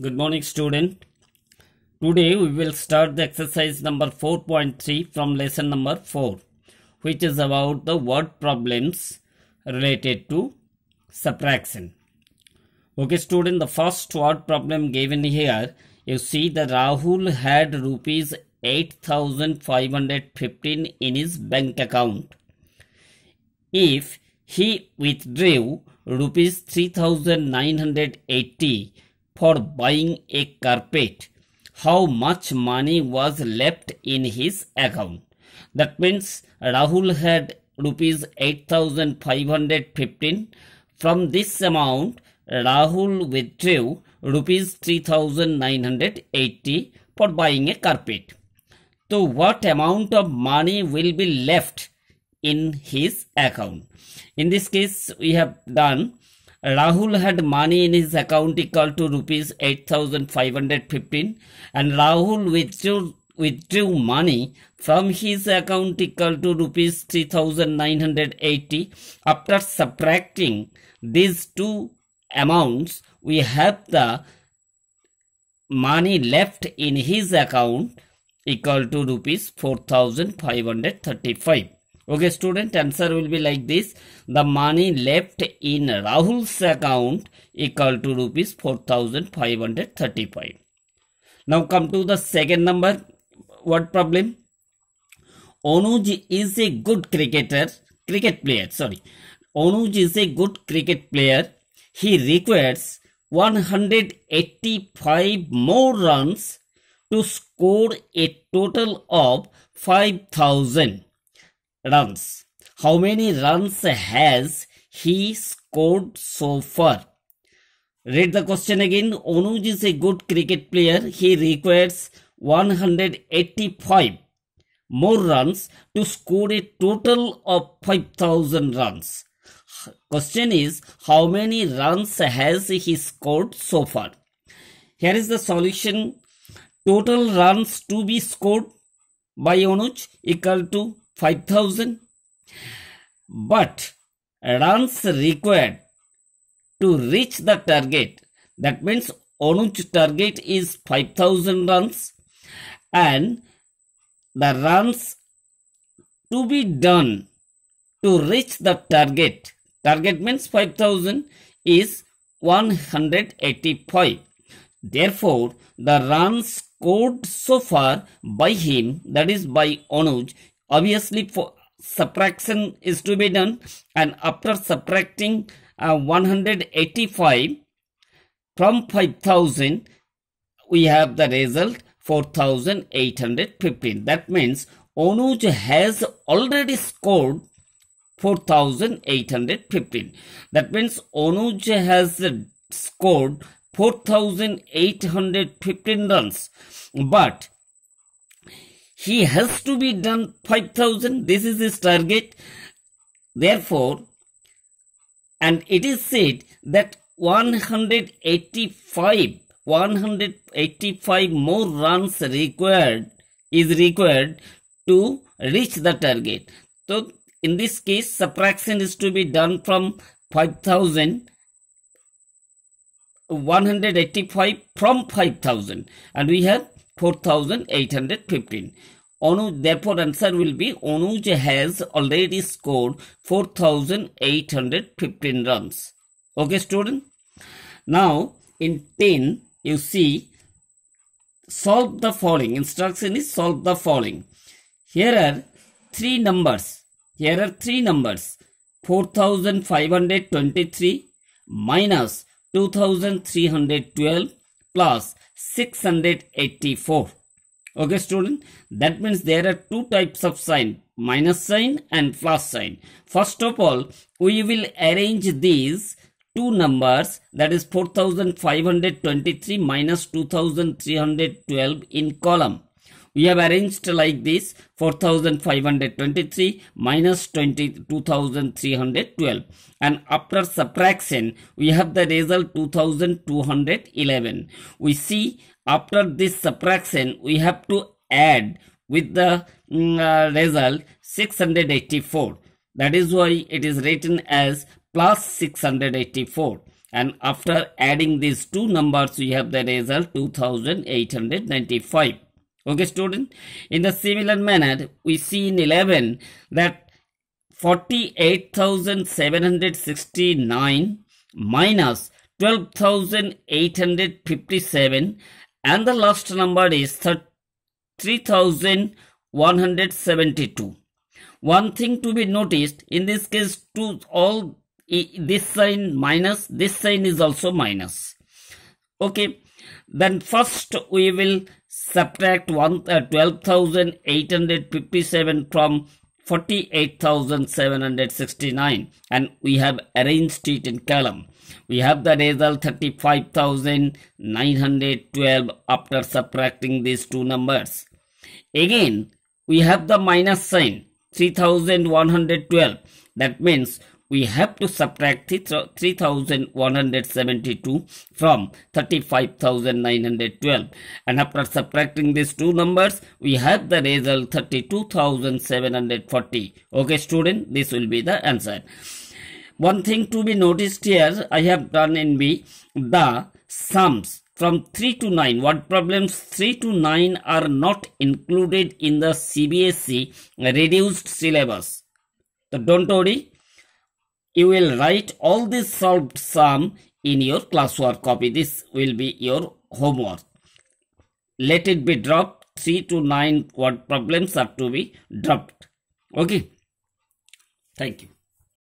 Good morning, student. Today we will start the exercise number 4.3 from lesson number 4, which is about the word problems related to subtraction. Okay, student, the first word problem given here, you see the Rahul had rupees 8515 in his bank account. If he withdrew rupees 3980 for buying a carpet, how much money was left in his account? That means Rahul had rupees 8515. From this amount, Rahul withdrew rupees 3980 for buying a carpet. So what amount of money will be left in his account? In this case, we have done Rahul had money in his account equal to rupees 8515 and Rahul withdrew, withdrew money from his account equal to rupees 3980 after subtracting these two amounts we have the money left in his account equal to rupees 4535 okay student answer will be like this. The money left in rahul's account equal to rupees 4535 now come to the second number. What problem? Onuj is a good cricketer cricket player sorry. Onuj is a good cricket player. He requires 185 more runs to score a total of 5000 runs. How many runs has he scored so far? Read the question again. Onuj is a good cricket player. He requires 185 more runs to score a total of 5000 runs. Question is how many runs has he scored so far? Here is the solution. Total runs to be scored by Onuj equal to 5000 but runs required to reach the target. That means Onuj target is 5000 runs. And the runs to be done to reach the target. Target means 5000 is 185 therefore the runs scored so far by him that is by Onuj obviously for subtraction is to be done and after subtracting uh, 185 from 5000 we have the result 4815 that means Onuj has already scored 4815 that means Onuj has scored 4815 runs. But he has to be done 5000 this is his target. Therefore and it is said that 185 185 more runs required is required to reach the target. So in this case subtraction is to be done from 5000 185 from 5000 and we have 4815. Anuj, therefore answer will be Anuj has already scored 4815 runs. Okay student. Now in 10 you see solve the following. Instruction is solve the following. Here are three numbers. Here are three numbers. 4523 minus 2312 plus 684 okay student? That means there are two types of sign minus sign and plus sign. First of all we will arrange these two numbers that is 4523 minus 2312 in column we have arranged like this 4523 minus 22,312 and after subtraction we have the result 2211 we see after this subtraction we have to add with the mm, uh, result 684 that is why it is written as plus 684 and after adding these two numbers we have the result 2895 okay student. In the similar manner we see in 11 that 48769 minus 12857 and the last number is 3172 one thing to be noticed in this case to all this sign minus this sign is also minus. Okay then first we will subtract one uh, 12857 from 48769 and we have arranged it in column. We have the result 35912 after subtracting these two numbers. Again we have the minus sign 3112 that means we have to subtract 3172 from 35912 and after subtracting these two numbers we have the result 32740 okay student this will be the answer. One thing to be noticed here i have done in b the sums from 3 to 9 what problems? 3 to 9 are not included in the cbse reduced syllabus. So don't worry you will write all this solved sum in your classwork copy. This will be your homework. Let it be dropped. 3 to 9 word problems are to be dropped. Okay. Thank you.